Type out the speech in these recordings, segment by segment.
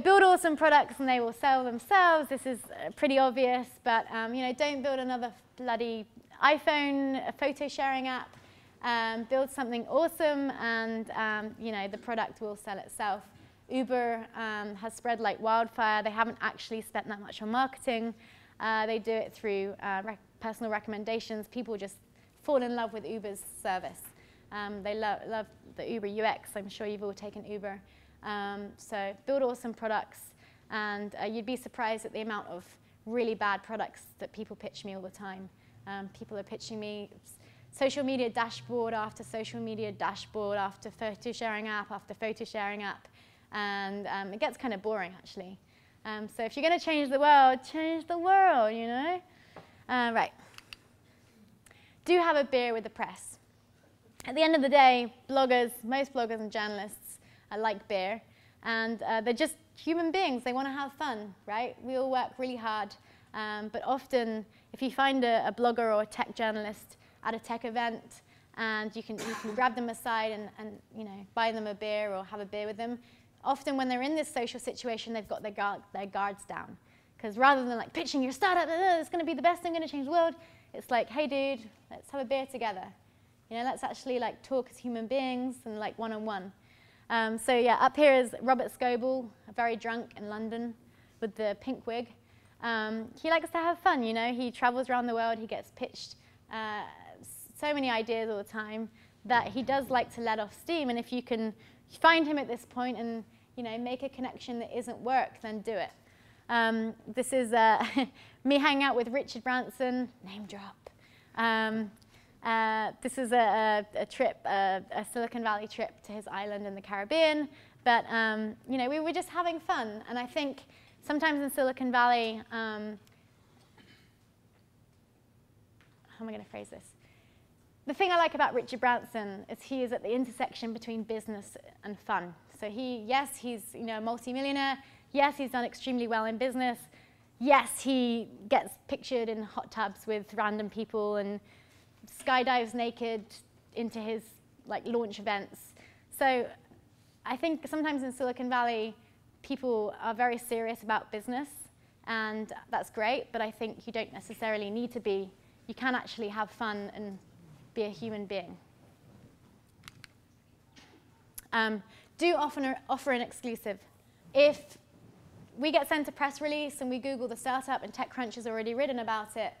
awesome products and they will sell themselves. This is uh, pretty obvious, but um, you know, don't build another bloody iPhone photo sharing app. Um, build something awesome and um, you know, the product will sell itself. Uber um, has spread like wildfire. They haven't actually spent that much on marketing. Uh, they do it through uh, rec personal recommendations. People just fall in love with Uber's service. Um, they lo love the Uber UX. I'm sure you've all taken Uber. Um, so build awesome products, and uh, you'd be surprised at the amount of really bad products that people pitch me all the time. Um, people are pitching me social media dashboard after social media dashboard after photo sharing app after photo sharing app, and um, it gets kind of boring actually. Um, so if you're going to change the world, change the world, you know? Uh, right. Do have a beer with the press. At the end of the day, bloggers, most bloggers and journalists uh, like beer, and uh, they're just human beings. They want to have fun, right? We all work really hard, um, but often if you find a, a, blogger or a tech journalist at a tech event, and you can, you can grab them aside and, and you know, buy them a beer or have a beer with them, often when they're in this social situation, they've got their, guard, their guards down. Because rather than like pitching your startup, uh, it's going to be the best thing going to change the world, it's like, hey, dude, let's have a beer together. You know, let's actually like talk as human beings and like one-on-one. -on -one. Um, so yeah, up here is Robert Scoble, very drunk in London with the pink wig. Um, he likes to have fun, you know. He travels around the world. He gets pitched uh, so many ideas all the time that he does like to let off steam. And if you can find him at this point and you know, make a connection that isn't work, then do it. Um, this is uh, me hanging out with Richard Branson, name drop. Um, uh, this is a, a, a trip, a, a, Silicon Valley trip to his island in the Caribbean. But, um, you know, we were just having fun. And I think sometimes in Silicon Valley, um, how am I going to phrase this? The thing I like about Richard Branson is he is at the intersection between business and fun. So he, yes, he's you know, a multimillionaire. Yes, he's done extremely well in business. Yes, he gets pictured in hot tubs with random people and skydives naked into his like launch events. So I think sometimes in Silicon Valley, people are very serious about business, and that's great, but I think you don't necessarily need to be. You can actually have fun and be a human being. Um, do often offer an exclusive. If we get sent a press release and we Google the startup and TechCrunch has already written about it,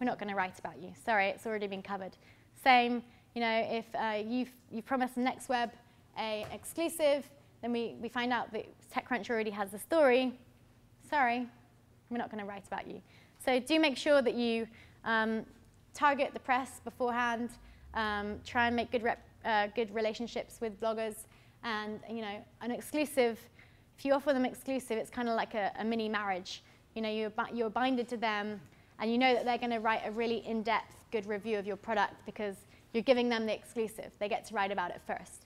we're not going to write about you. Sorry, it's already been covered. Same, you know, if uh, you've, you've promised NextWeb a exclusive, then we, we find out that TechCrunch already has the story. Sorry, we're not going to write about you. So do make sure that you um, target the press beforehand, um, try and make good, rep, uh, good relationships with bloggers, and you know, an exclusive, if you offer them exclusive, it's kind of like a, a, mini marriage. You know, you're, you're binded to them, and you know that they're going to write a really in-depth, good review of your product because you're giving them the exclusive. They get to write about it first.